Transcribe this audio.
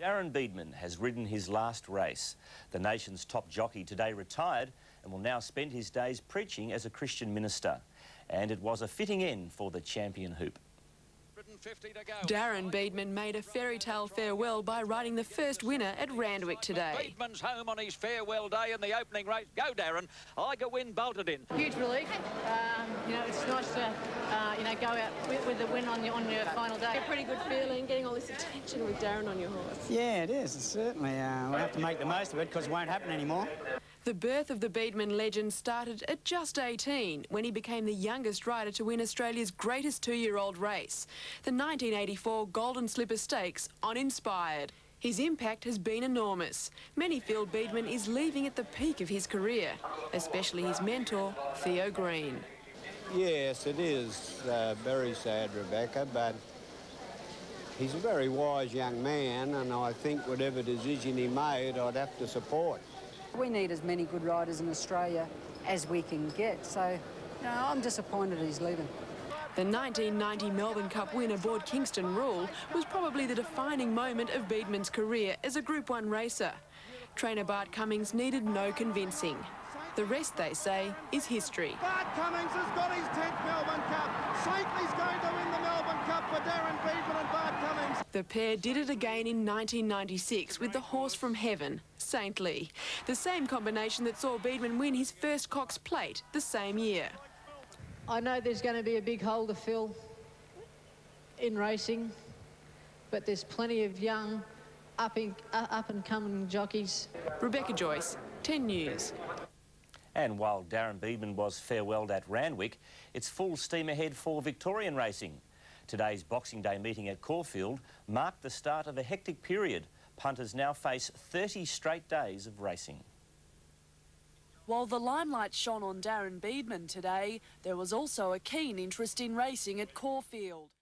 Darren Beadman has ridden his last race. The nation's top jockey today retired and will now spend his days preaching as a Christian minister. And it was a fitting end for the champion hoop. Darren Beadman made a fairy tale farewell by riding the first winner at Randwick today. Beadman's home on his farewell day in the opening race. Go, Darren. Iga Win bolted in. Huge relief. Um, you know, it's nice to, you know, go out with, with the win on your, on your final day. A pretty good feeling getting all this attention with Darren on your horse. Yeah, it is. It's certainly. Uh, we'll have to make the most of it because it won't happen anymore. The birth of the Beadman legend started at just 18 when he became the youngest rider to win Australia's greatest two-year-old race, the 1984 Golden Slipper Stakes on Inspired. His impact has been enormous. Many feel Beadman is leaving at the peak of his career, especially his mentor, Theo Green. Yes, it is uh, very sad, Rebecca, but he's a very wise young man, and I think whatever decision he made, I'd have to support. We need as many good riders in Australia as we can get, so you know, I'm disappointed he's leaving. The 1990 Melbourne Cup win aboard Kingston Rule was probably the defining moment of Beadman's career as a Group 1 racer. Trainer Bart Cummings needed no convincing. The rest, they say, is history. Bart Cummings has got his 10th Melbourne Cup. Saintly's going to win the Melbourne Cup for Darren Beadman and Bart Cummings. The pair did it again in 1996 with the horse from heaven, Saintly. The same combination that saw Beadman win his first Cox Plate the same year. I know there's going to be a big hole to fill in racing, but there's plenty of young, up, in, uh, up and coming jockeys. Rebecca Joyce, 10 News. And while Darren Beadman was farewelled at Randwick, it's full steam ahead for Victorian racing. Today's Boxing Day meeting at Caulfield marked the start of a hectic period. Punters now face 30 straight days of racing. While the limelight shone on Darren Beadman today, there was also a keen interest in racing at Caulfield.